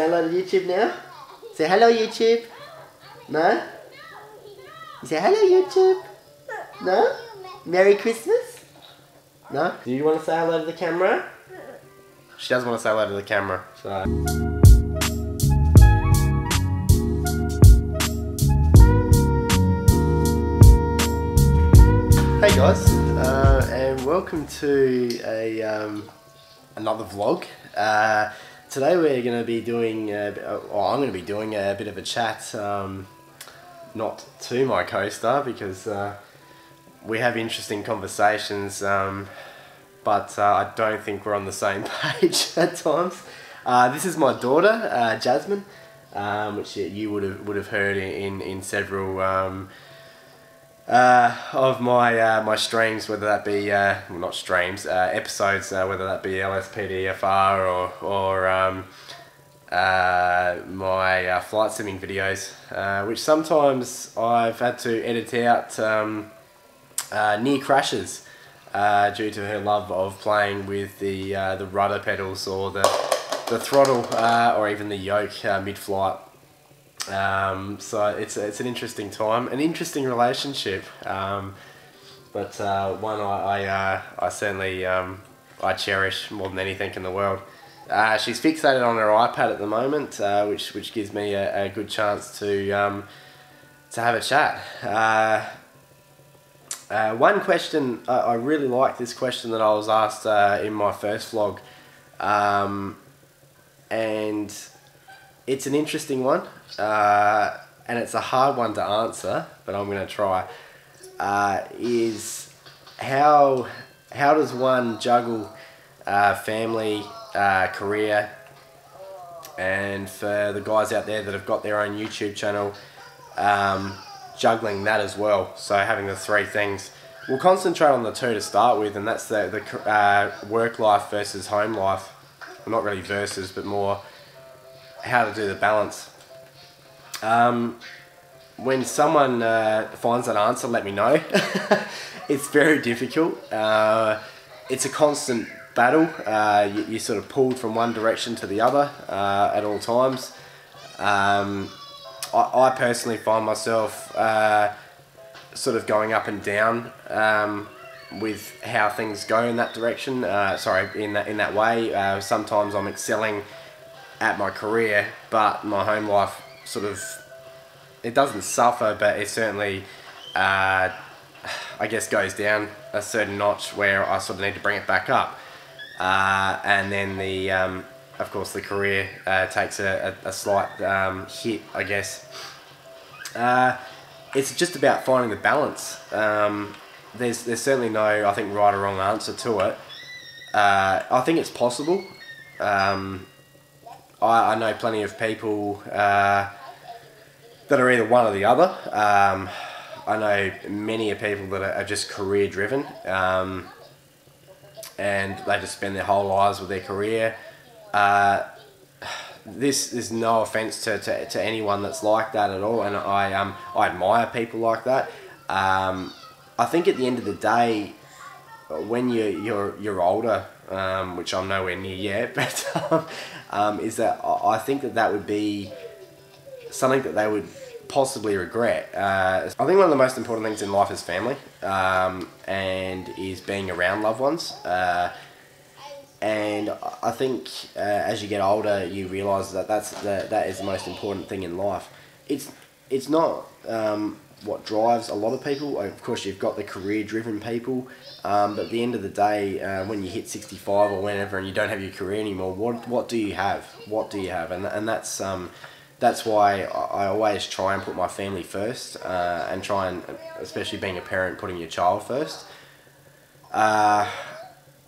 say hello to YouTube now? Say hello YouTube. No? You say hello YouTube. No? Merry Christmas? No? Do you want to say hello to the camera? She doesn't want to say hello to the camera. So. Hey guys, uh, and welcome to a um, another vlog. Uh, today we're going to be doing, uh, I'm going to be doing a bit of a chat, um, not to my co-star because uh, we have interesting conversations, um, but uh, I don't think we're on the same page at times. Uh, this is my daughter, uh, Jasmine, um, which you would have would have heard in in several. Uh, of my uh, my streams, whether that be uh, well, not streams, uh, episodes, uh, whether that be LSPDFR or or um, uh, my flight simming videos, which sometimes I've had to edit out um, near crashes due to her love of playing with the the rudder pedals or the the throttle or even the yoke mid flight. Um, so it's it's an interesting time, an interesting relationship, um, but uh, one I I, uh, I certainly um, I cherish more than anything in the world. Uh, she's fixated on her iPad at the moment, uh, which which gives me a, a good chance to um, to have a chat. Uh, uh, one question I, I really like this question that I was asked uh, in my first vlog, um, and it's an interesting one, uh, and it's a hard one to answer, but I'm going to try. Uh, is how how does one juggle uh, family, uh, career, and for the guys out there that have got their own YouTube channel, um, juggling that as well. So having the three things. We'll concentrate on the two to start with, and that's the the uh, work life versus home life. Well, not really versus, but more how to do the balance. Um, when someone uh, finds an answer, let me know. it's very difficult. Uh, it's a constant battle. Uh, you, you're sort of pulled from one direction to the other uh, at all times. Um, I, I personally find myself uh, sort of going up and down um, with how things go in that direction. Uh, sorry, in that in that way. Sometimes I'm excelling at my career, but my home life sort of it doesn't suffer, but it certainly, uh, I guess, goes down a certain notch where I sort of need to bring it back up. Uh, and then the, um, of course, the career uh, takes a, a, a slight um, hit, I guess. Uh, it's just about finding the balance. Um, there's there's certainly no, I think, right or wrong answer to it. Uh, I think it's possible. Um, I, I know plenty of people uh, that are either one or the other. Um, I know many of people that are, are just career driven um, and they just spend their whole lives with their career. Uh, this is no offense to, to, to anyone that's like that at all, and I um I admire people like that. Um, I think at the end of the day, when you you're you're older, um, which I'm nowhere near yet, but um, is that I think that that would be something that they would possibly regret. Uh, I think one of the most important things in life is family, um, and is being around loved ones. Uh, and I think uh, as you get older, you realise that that's the, that is the most important thing in life. It's it's not um, what drives a lot of people. Of course, you've got the career-driven people, um, but at the end of the day, uh, when you hit sixty-five or whenever, and you don't have your career anymore, what what do you have? What do you have? And and that's um, that's why I always try and put my family first, uh, and try and, especially being a parent, putting your child first. Uh,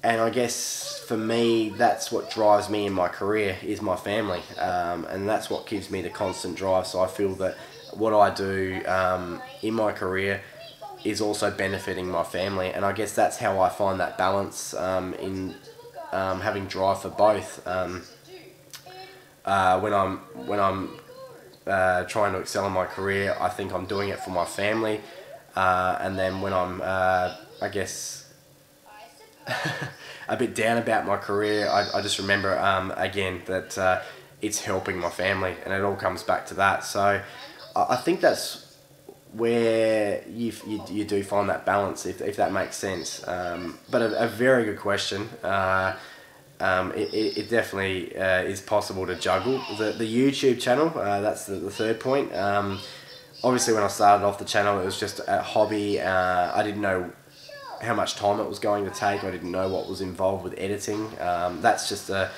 and I guess for me, that's what drives me in my career is my family, um, and that's what gives me the constant drive. So I feel that what I do um, in my career is also benefiting my family, and I guess that's how I find that balance um, in um, having drive for both. Um, uh, when I'm when I'm uh, trying to excel in my career, I think I'm doing it for my family, uh, and then when I'm, uh, I guess a bit down about my career, I, I just remember um, again that uh, it's helping my family, and it all comes back to that. So I, think that's where you, you, you do find that balance, if, if that makes sense. Um, but a, a very good question. Uh, um, it, it, definitely uh, is possible to juggle. The, the YouTube channel, uh, that's the, the third point. Um, obviously, when I started off the channel, it was just a hobby. Uh, I didn't know how much time it was going to take. I didn't know what was involved with editing. Um, that's just a,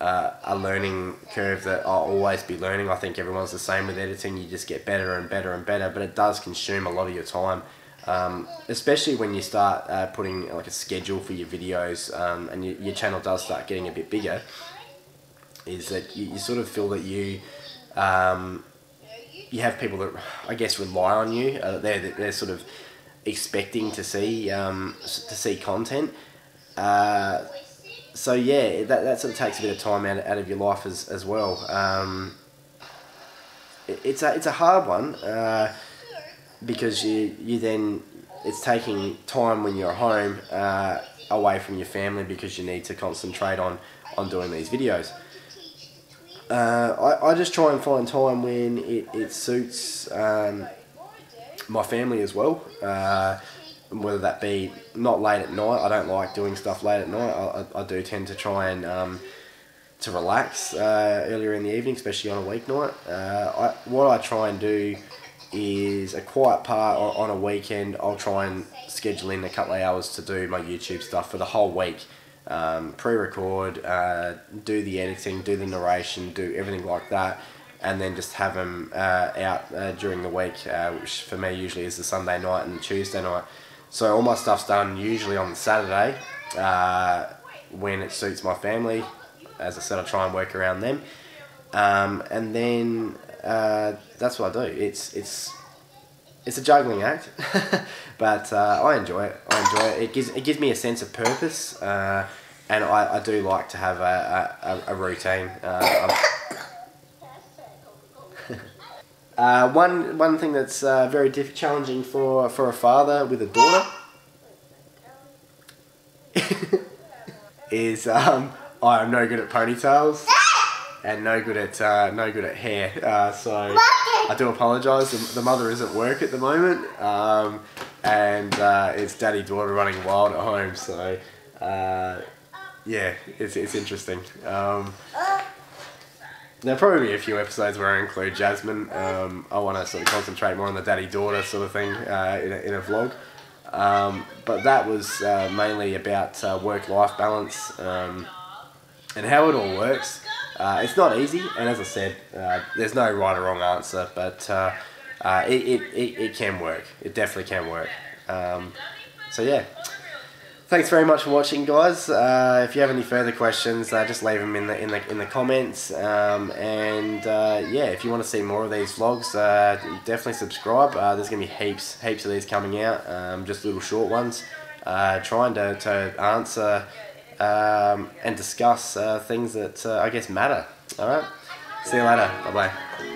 a, a learning curve that I'll always be learning. I think everyone's the same with editing. You just get better and better and better, but it does consume a lot of your time. Um, especially when you start uh, putting like a schedule for your videos um, and you, your channel does start getting a bit bigger is that you, you sort of feel that you um, you have people that I guess rely on you uh, they're, they're sort of expecting to see um, to see content uh, so yeah that, that sort of takes a bit of time out, out of your life as, as well um, it, it's a, it's a hard one uh, because you you then it's taking time when you're home uh, away from your family because you need to concentrate on on doing these videos. Uh, I, I just try and find time when it, it suits um, my family as well. Whether that be not late at night, I don't like doing stuff late at night. I, I, I do tend to try and um, to relax uh, earlier in the evening, especially on a weeknight. Uh, I, what I try and do is a quiet part on a weekend. I'll try and schedule in a couple of hours to do my YouTube stuff for the whole week. Um, pre-record, uh, do the editing, do the narration, do everything like that, and then just have them uh, out uh, during the week, uh, which for me usually is the Sunday night and Tuesday night. So all my stuff's done usually on Saturday uh, when it suits my family. As I said, I try and work around them. Um, and then uh, that's what I do. It's it's it's a juggling act, but uh, I enjoy it. I enjoy it. It gives it gives me a sense of purpose, uh, and I, I do like to have a, a, a routine. Uh, uh, one one thing that's uh, very challenging for for a father with a daughter is um, I am no good at ponytails and no good at uh, no good at hair. Uh, so I do apologise. The, the, mother is at work at the moment, um, and uh, it's daddy daughter running wild at home. So uh, yeah, it's it's interesting. Um, there'll probably be a few episodes where I include Jasmine. Um, I want to sort of concentrate more on the daddy daughter sort of thing uh, in, a, in a vlog. Um, but that was uh, mainly about work life balance um, and how it all works. Uh, it's not easy, and as I said, uh, there's no right or wrong answer, but uh, uh it, it, it, it, can work. It definitely can work. Um, so yeah, thanks very much for watching, guys. Uh, if you have any further questions, uh, just leave them in the in the in the comments. Um, and yeah, if you want to see more of these vlogs, definitely subscribe. there's gonna be heaps heaps of these coming out, um, just little short ones, trying to to answer um, and discuss uh, things that uh, I guess matter. All right. See you later. Bye bye.